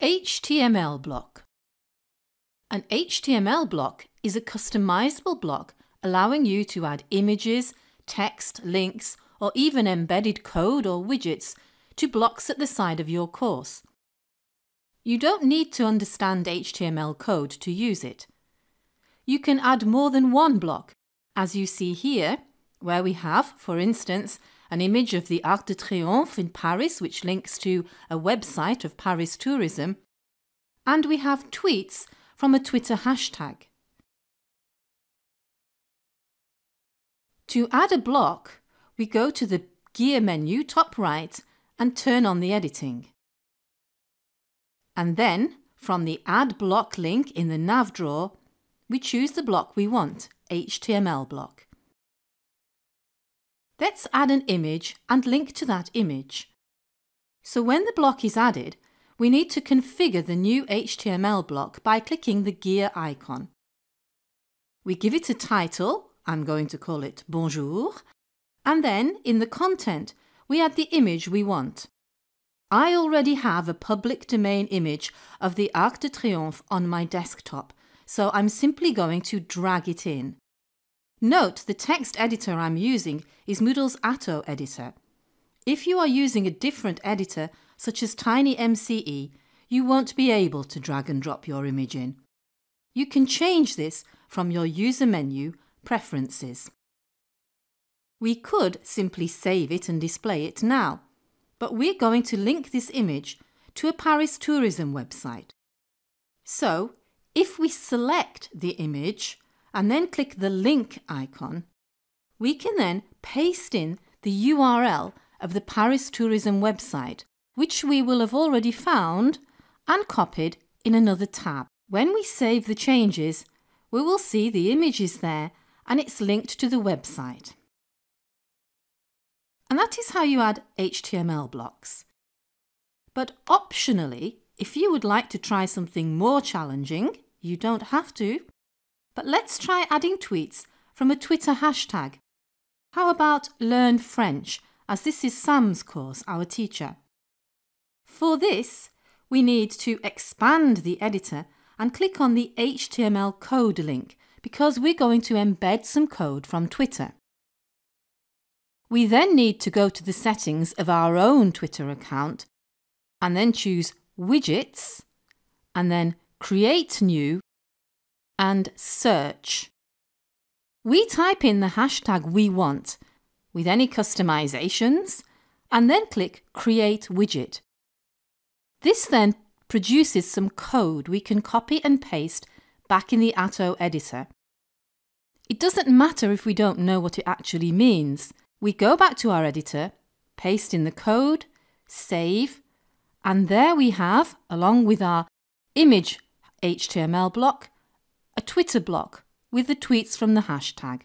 HTML block. An HTML block is a customizable block allowing you to add images, text, links, or even embedded code or widgets to blocks at the side of your course. You don't need to understand HTML code to use it. You can add more than one block, as you see here, where we have, for instance, an image of the Arc de Triomphe in Paris, which links to a website of Paris tourism, and we have tweets from a Twitter hashtag. To add a block, we go to the gear menu top right and turn on the editing. And then, from the Add Block link in the nav drawer, we choose the block we want, HTML block. Let's add an image and link to that image. So when the block is added, we need to configure the new HTML block by clicking the gear icon. We give it a title, I'm going to call it Bonjour, and then in the content we add the image we want. I already have a public domain image of the Arc de Triomphe on my desktop, so I'm simply going to drag it in. Note the text editor I'm using is Moodle's Atto editor. If you are using a different editor, such as TinyMCE, you won't be able to drag and drop your image in. You can change this from your user menu, Preferences. We could simply save it and display it now, but we're going to link this image to a Paris tourism website. So, if we select the image, and then click the link icon, we can then paste in the URL of the Paris Tourism website, which we will have already found and copied in another tab. When we save the changes, we will see the image is there and it's linked to the website. And that is how you add HTML blocks. But optionally, if you would like to try something more challenging, you don't have to, but let's try adding tweets from a Twitter hashtag. How about learn French, as this is Sam's course, our teacher. For this, we need to expand the editor and click on the HTML code link because we're going to embed some code from Twitter. We then need to go to the settings of our own Twitter account and then choose Widgets and then Create New and search. We type in the hashtag we want with any customizations and then click Create Widget. This then produces some code we can copy and paste back in the Atto editor. It doesn't matter if we don't know what it actually means. We go back to our editor, paste in the code, save, and there we have, along with our image HTML block, a Twitter block with the tweets from the hashtag.